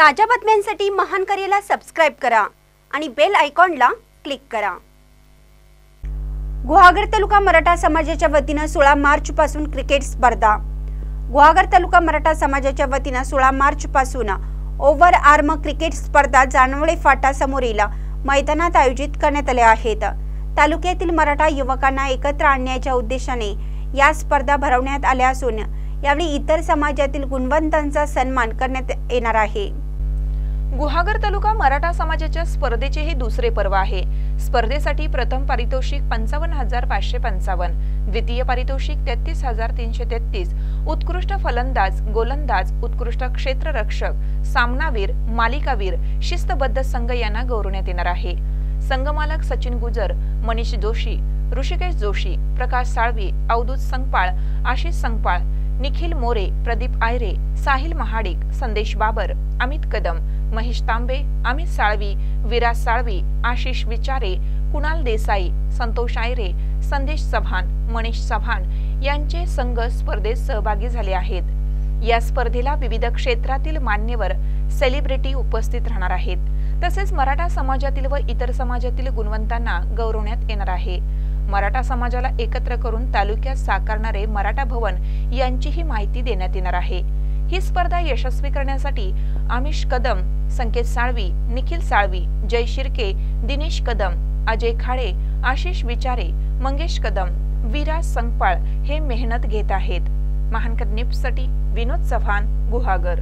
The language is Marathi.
ताज्या बातम्यांसाठी महान करेला सबस्क्राईब करा आणि बेल आयकॉनला क्लिक करा. गुहागर तालुका मराठा समाजाच्या वतीनं सोळा मार्च पासून क्रिकेट स्पर्धा. गुहागर तालुका मराठा समाजाच्या वतीनं सोळा मार्च पासून ओव्हर आर्म क्रिकेट स्पर्धा जानवळे फाटा समोरील मैदानात आयोजित करण्यात आल्या आहेत. तालुक्यातील मराठा युवकांना एकत्र आणण्याच्या उद्देशाने या स्पर्धा भरवण्यात आल्या असून यावेळी इतर समाजातील गुणवंतांचा सन्मान करण्यात येणार आहे. गुहागर तालुका मराठा समाजाच्या स्पर्धेचे हे दुसरे पर्व आहे. स्पर्धेसाठी प्रथम पारितोषिक पंचावन्न हजार पाचशे पंचावन्न द्वितीय पारितोषिक तेहतीस हजार तीनशे तेहतीस उत्कृष्ट फलंदाज गोलंदाज उत्कृष्ट क्षेत्ररक्षक सामनावीर मालिकावीर शिस्तबद्ध संघ यांना गौरवण्यात येणार आहे. संघमालक सचिन गुजर मनीष जोशी ऋषिकेश जोशी प्रकाश साळवी अवधूत संगपाळ आशिष संगपाळ निखिल मोरे प्रदीप आयरे साहिल महाडिक संदेश बाबर अमित कदम महेश तांबे अमित साळवी विराज साळवी आशिष विचारे कुणाल देसाई संतोष आयरे संदेश चव्हाण मनीष चव्हाण यांचे संघ स्पर्धेत सहभागी झाले आहेत. या स्पर्धेला विविध क्षेत्रातील मान्यवर सेलिब्रिटी उपस्थित राहणार आहेत. तसेच मराठा समाजातील व इतर समाजातील गुणवंतांना गौरवण्यात येणार आहे. मराठा समाजाला एकत्र करून तालुक्यात साकारणारे मराठा भवन यांचीही माहिती देण्यात येणार आहे. ही स्पर्धा यशस्वी करण्यासाठी आमिष कदम संकेत साळवी निखिल साळवी जय शिर्के दिनेश कदम अजय खाडे आशिष विचारे मंगेश कदम विराज संगपाळ हे मेहनत घेत आहेत. महानकर निप्ससाठी विनोद चव्हाण गुहागर.